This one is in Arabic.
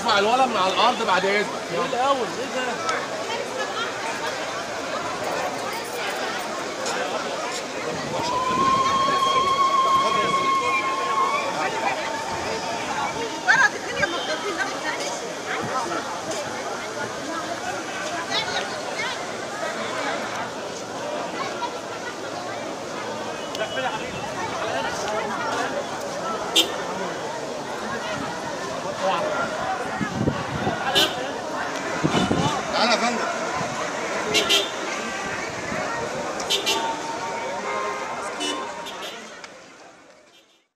ارفع الولد من على الأرض بعد إذنك. إيه الأول؟ إيه ده؟ Yeah. 来了，疯子。